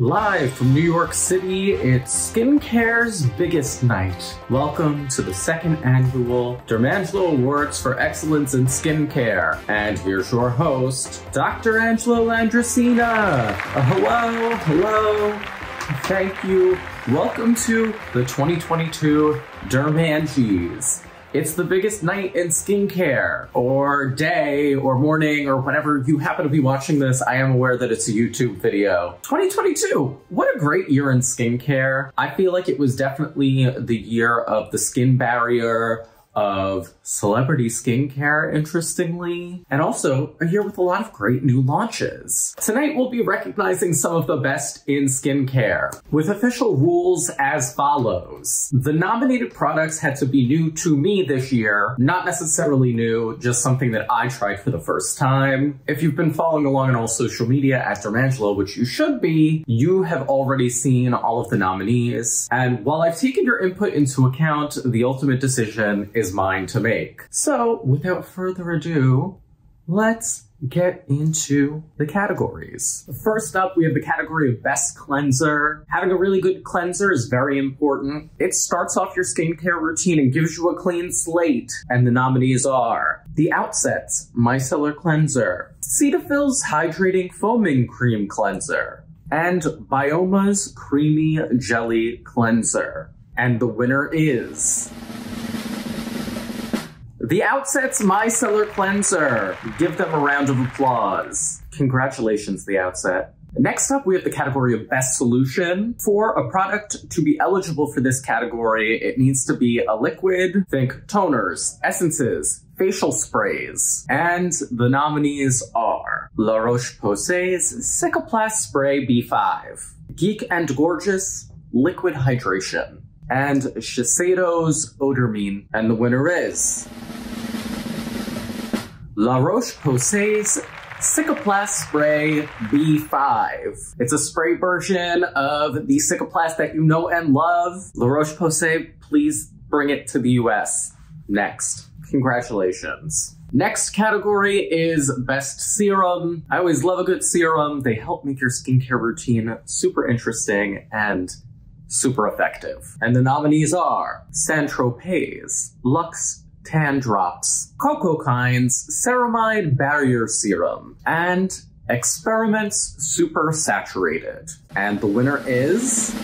Live from New York City, it's skincare's biggest night. Welcome to the second annual Dermangelo Awards for Excellence in Skincare. And here's your host, Dr. Angelo Landriscina. Uh, hello, hello. Thank you. Welcome to the 2022 Dermangies. It's the biggest night in skincare, or day, or morning, or whenever you happen to be watching this. I am aware that it's a YouTube video. 2022! What a great year in skincare. I feel like it was definitely the year of the skin barrier, of celebrity skincare, interestingly, and also a year with a lot of great new launches. Tonight we'll be recognizing some of the best in skincare, with official rules as follows. The nominated products had to be new to me this year, not necessarily new, just something that I tried for the first time. If you've been following along on all social media at Dermangelo, which you should be, you have already seen all of the nominees, and while I've taken your input into account, the ultimate decision is mine to make. So, without further ado, let's get into the categories. First up, we have the category of best cleanser. Having a really good cleanser is very important. It starts off your skincare routine and gives you a clean slate. And the nominees are The Outset's Micellar Cleanser, Cetaphil's Hydrating Foaming Cream Cleanser, and Byoma's Creamy Jelly Cleanser. And the winner is the Outset's Micellar Cleanser. Give them a round of applause. Congratulations, The Outset. Next up, we have the category of Best Solution. For a product to be eligible for this category, it needs to be a liquid, think toners, essences, facial sprays. And the nominees are La Roche-Posay's Cicaplast Spray B5, Geek and Gorgeous Liquid Hydration, and Shiseido's Eudermine. And the winner is La Roche-Posay's Cicaplast Spray B5. It's a spray version of the Cicaplast that you know and love. La Roche-Posay, please bring it to the US. Next. Congratulations. Next category is best serum. I always love a good serum. They help make your skincare routine super interesting and super effective. And the nominees are Saint Tropez, Lux Tan Drops, Cocokind's Ceramide Barrier Serum, and Experiments Super Saturated. And the winner is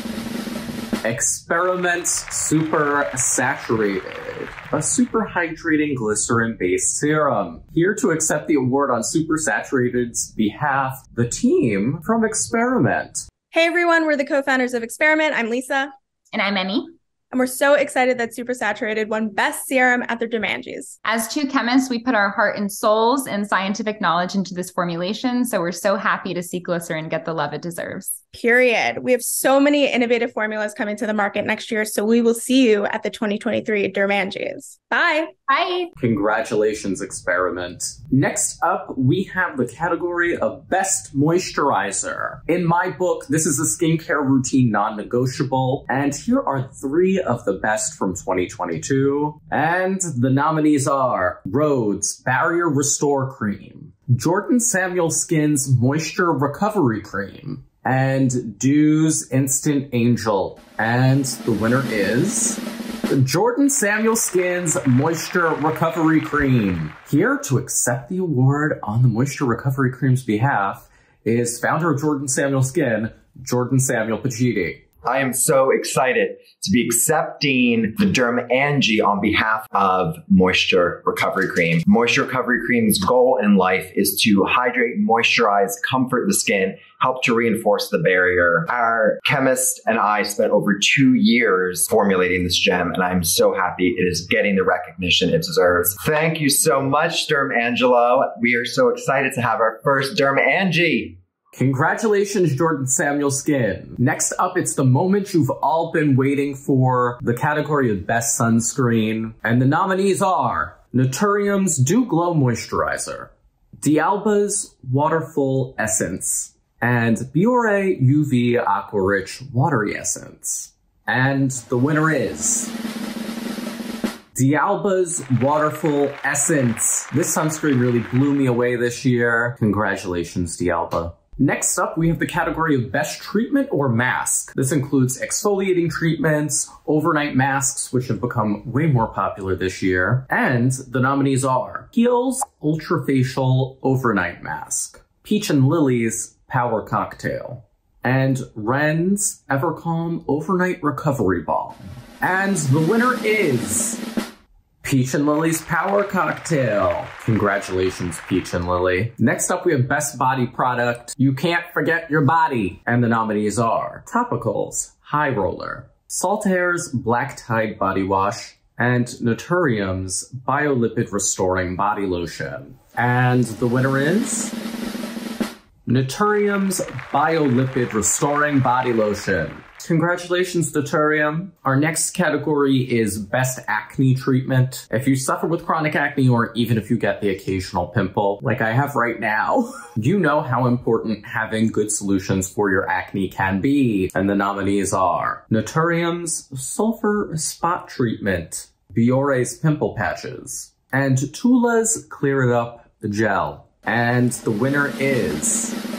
Experiments Super Saturated, a super hydrating glycerin based serum. Here to accept the award on Super Saturated's behalf, the team from Experiment. Hey everyone, we're the co founders of Experiment. I'm Lisa. And I'm Emmy. And we're so excited that Super Saturated won Best Serum at the Dermangies. As two chemists, we put our heart and souls and scientific knowledge into this formulation. So we're so happy to see glycerin get the love it deserves. Period. We have so many innovative formulas coming to the market next year. So we will see you at the 2023 Dermangies. Bye. Bye. Congratulations, Experiment. Next up, we have the category of Best Moisturizer. In my book, this is a skincare routine non negotiable. And here are three of the best from 2022. And the nominees are Rhode's Barrier Restore Cream, Jordan Samuel Skin's Moisture Recovery Cream, and Dieux's Instant Angel. And the winner is Jordan Samuel Skin's Moisture Recovery Cream. Here to accept the award on the Moisture Recovery Cream's behalf is founder of Jordan Samuel Skin, Jordan Samuel Pacitti. I am so excited to be accepting the Derm Angie on behalf of Moisture Recovery Cream. Moisture Recovery Cream's goal in life is to hydrate, moisturize, comfort the skin, help to reinforce the barrier. Our chemist and I spent over two years formulating this gem, and I'm so happy it is getting the recognition it deserves. Thank you so much, Derm Angelo. We are so excited to have our first Derm Angie. Congratulations, Jordan Samuel Skin. Next up, it's the moment you've all been waiting for, the category of Best Sunscreen. And the nominees are Naturium's Dew Glow Moisturizer, D'Alba's Waterfull Essence, and Biore UV Aqua Rich Watery Essence. And the winner is D'Alba's Waterfull Essence. This sunscreen really blew me away this year. Congratulations, D'Alba. Next up, we have the category of best treatment or mask. This includes exfoliating treatments, overnight masks, which have become way more popular this year, and the nominees are Kiehl's Ultrafacial Overnight Mask, Peach and Lily's Power Cocktail, and Ren's Evercalm Overnight Recovery Balm. And the winner is Peach and Lily's Power Cocktail. Congratulations, Peach and Lily. Next up, we have Best Body Product. You can't forget your body. And the nominees are Topicals, High Roller, Saltair's Black Tide Body Wash, and Naturium's Biolipid Restoring Body Lotion. And the winner is Naturium's Biolipid Restoring Body Lotion. Congratulations, Naturium. Our next category is Best Acne Treatment. If you suffer with chronic acne or even if you get the occasional pimple, like I have right now, you know how important having good solutions for your acne can be. And the nominees are Naturium's Sulfur Spot Treatment, Biore's Pimple Patches, and Tula's Clear It Up Gel. And the winner is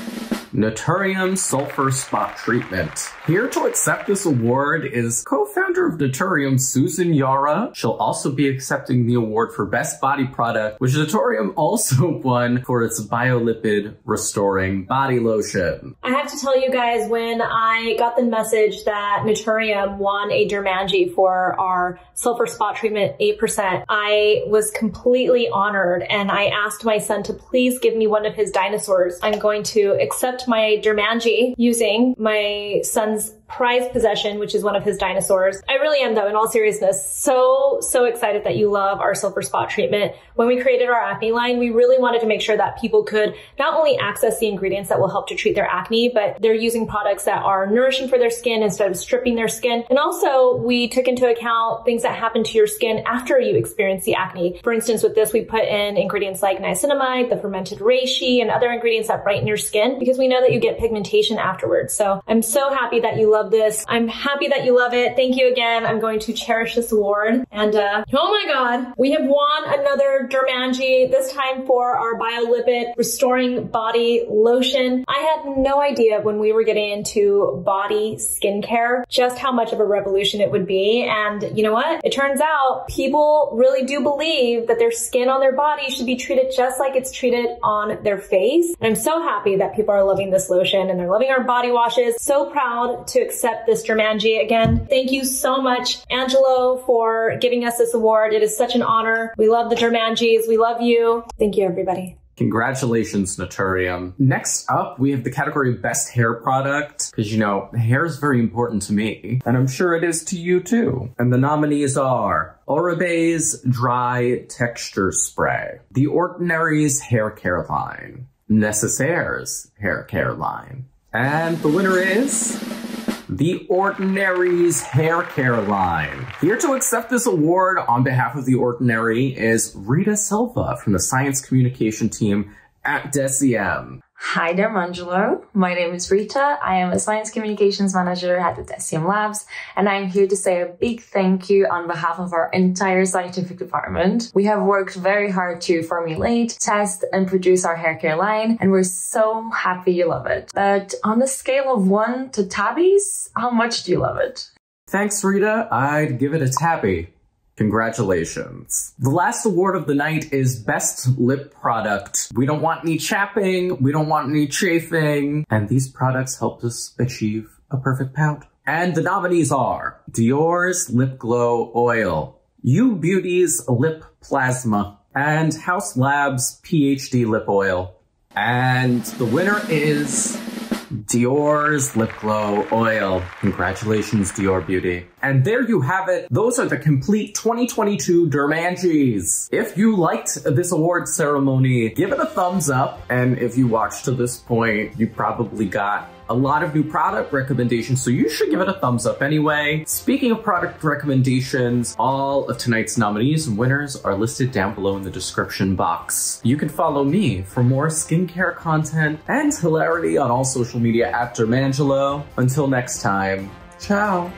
Naturium Sulfur Spot Treatment. Here to accept this award is co-founder of Naturium, Susan Yara. She'll also be accepting the award for Best Body Product, which Naturium also won for its Biolipid Restoring Body Lotion. I have to tell you guys, when I got the message that Naturium won a Dermangi for our sulfur spot treatment 8%, I was completely honored and I asked my son to please give me one of his dinosaurs. I'm going to accept my Dermangi using my son's prized possession, which is one of his dinosaurs. I really am though, in all seriousness, so, so excited that you love our sulfur spot treatment. When we created our acne line, we really wanted to make sure that people could not only access the ingredients that will help to treat their acne, but they're using products that are nourishing for their skin instead of stripping their skin. And also we took into account things that happen to your skin after you experience the acne. For instance, with this, we put in ingredients like niacinamide, the fermented reishi, and other ingredients that brighten your skin because we know that you get pigmentation afterwards. So I'm so happy that you love this. I'm happy that you love it. Thank you again. I'm going to cherish this award. And uh, oh my God, we have won another Dermangi, this time for our BioLipid Restoring Body Lotion. I had no idea when we were getting into body skincare just how much of a revolution it would be. And you know what? It turns out people really do believe that their skin on their body should be treated just like it's treated on their face. And I'm so happy that people are loving this lotion and they're loving our body washes. So proud to accept this Dermangi again. Thank you so much, Angelo, for giving us this award. It is such an honor. We love the Dermangis. We love you. Thank you, everybody. Congratulations, Naturium. Next up, we have the category of best hair product, because you know, hair is very important to me, and I'm sure it is to you too. And the nominees are Oribe's Dry Texture Spray, The Ordinary's Hair Care Line, Necessaire's Hair Care Line, and the winner is the Ordinary's hair care line. Here to accept this award on behalf of The Ordinary is Rita Silva from the science communication team at Deciem. Hi there, Manjalo. My name is Rita. I am a science communications manager at the Deciem Labs, and I'm here to say a big thank you on behalf of our entire scientific department. We have worked very hard to formulate, test, and produce our hair care line, and we're so happy you love it. But on the scale of one to tabbies, how much do you love it? Thanks, Rita. I'd give it a tabby. Congratulations. The last award of the night is Best Lip Product. We don't want any chapping, we don't want any chafing, and these products helped us achieve a perfect pout. And the nominees are Dior's Lip Glow Oil, U Beauty's Lip Plasma, and Haus Labs PhD Lip Oil. And the winner is Dior's Lip Glow Oil. Congratulations, Dior Beauty. And there you have it. Those are the complete 2022 Dermangis. If you liked this award ceremony, give it a thumbs up. And if you watched to this point, you probably got a lot of new product recommendations, so you should give it a thumbs up anyway. Speaking of product recommendations, all of tonight's nominees and winners are listed down below in the description box. You can follow me for more skincare content and hilarity on all social media at Dermangelo. Until next time, ciao.